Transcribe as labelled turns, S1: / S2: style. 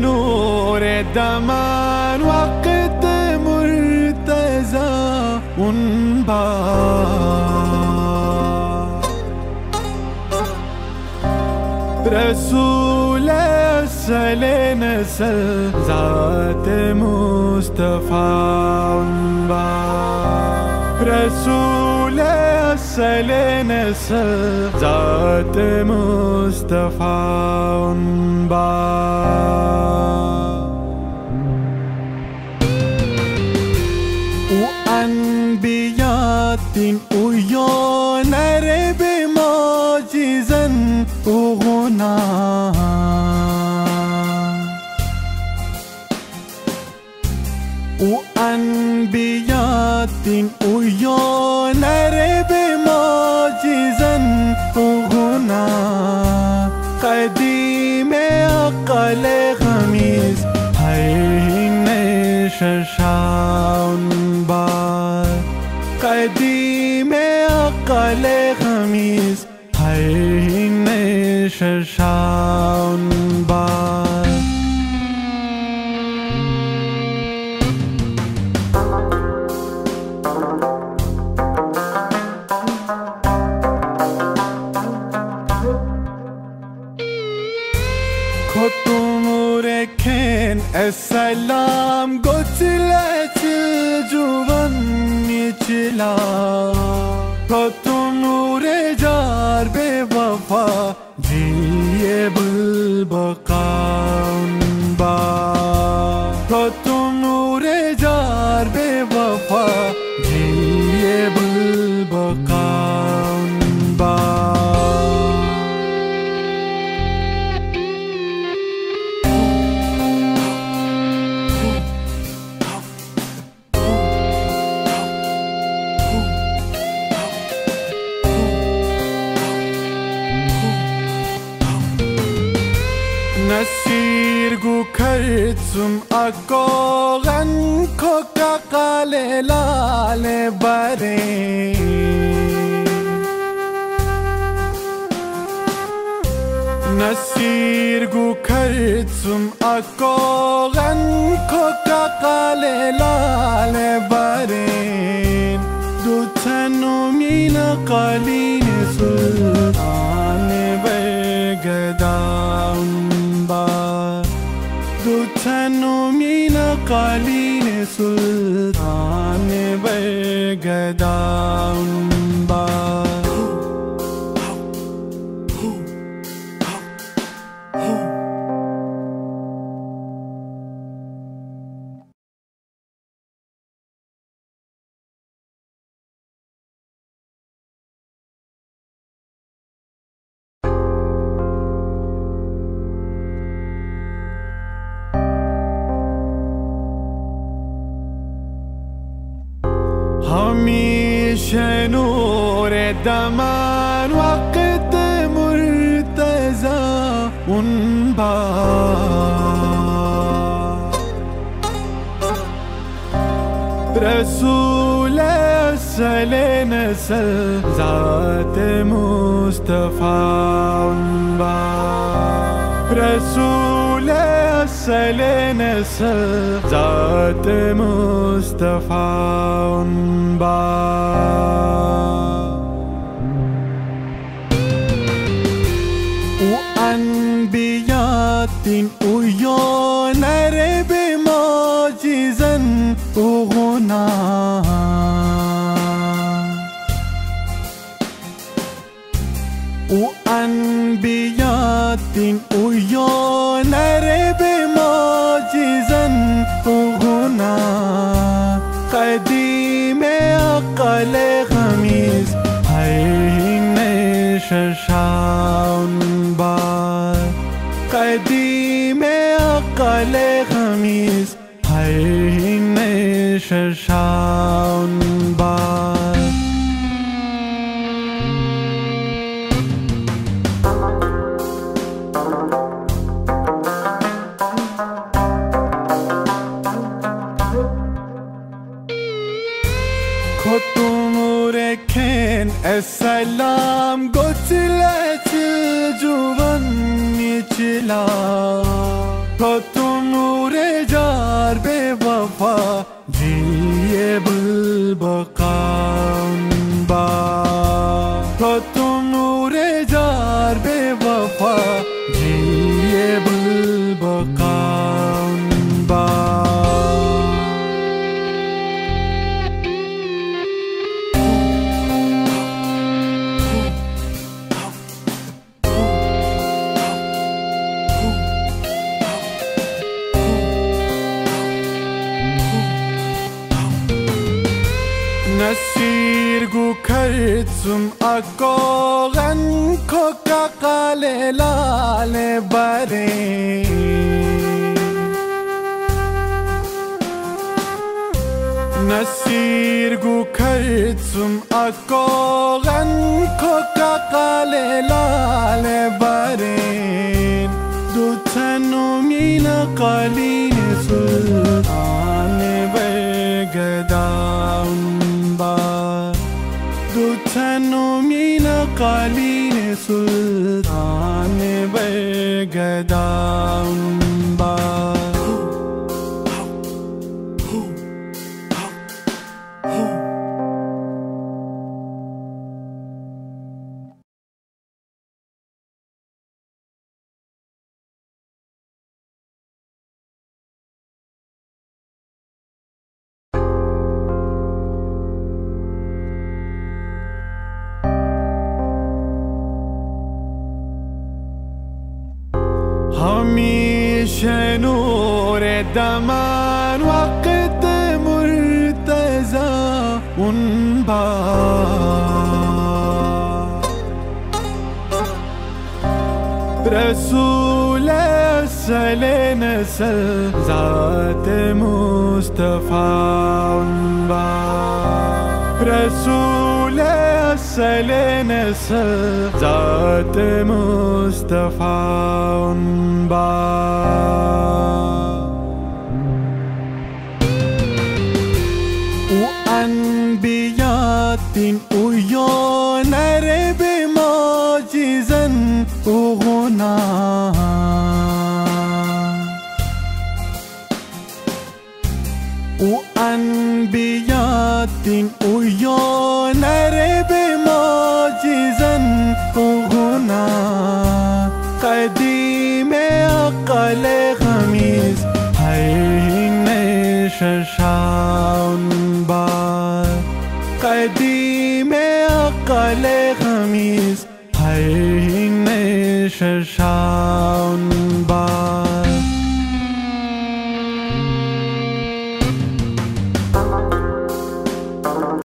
S1: نور دمان وقت مرتزا انبار رسول سل نسل ذات مصطفى انبار رسول سل نسل ذات مصطفى انبار وأنبيات ويونر بمعجزا وغنى وأنبيات ويونر होना कदी में अकल खमीज है शशान बार। कदी में अकल खमीज ሰላም ጎትለት ጁበን ይችላ ከቱም ኑሬ ጃር ቤ በፋ ጂየ ብልበቃ Nasir gu zum agoran koka kale lale bare. Nasir gu zum agoran koka kale lale bare. Du tanu min දවුන් نور الدمان وقت مرتزا منبار رسول سل نسل ذات مصطفى رسول سل نسل ذات مصطفى اون با وأنبيات ويونر بمعجزا وغنى وأنبيات ويونر לחמיס, האם ששעון בר. קדים אקה לחמיס, האם ששעון בר. 곤칠레 주원니 칠라 고통우레 자르베 바파 지에 불바칸바 고통 نسير جو كرتم أقوغن كوكا قليلا لباري نسير جو كرتم أقوغن كوكا قليلا لباري دوتنو مينا قليل سور सुतानि वै गदा دمان وقت مرتزا انبا رسول سل نسل ذات مصطفى انبا رسول سل نسل ذات مصطفى بار Rabbim uyaner be macizen uğuna. O enbiyatin uyaner be macizen uğuna. Kadime akale gamiz hayne şaş कदीम अकल खमीज हर ही नशान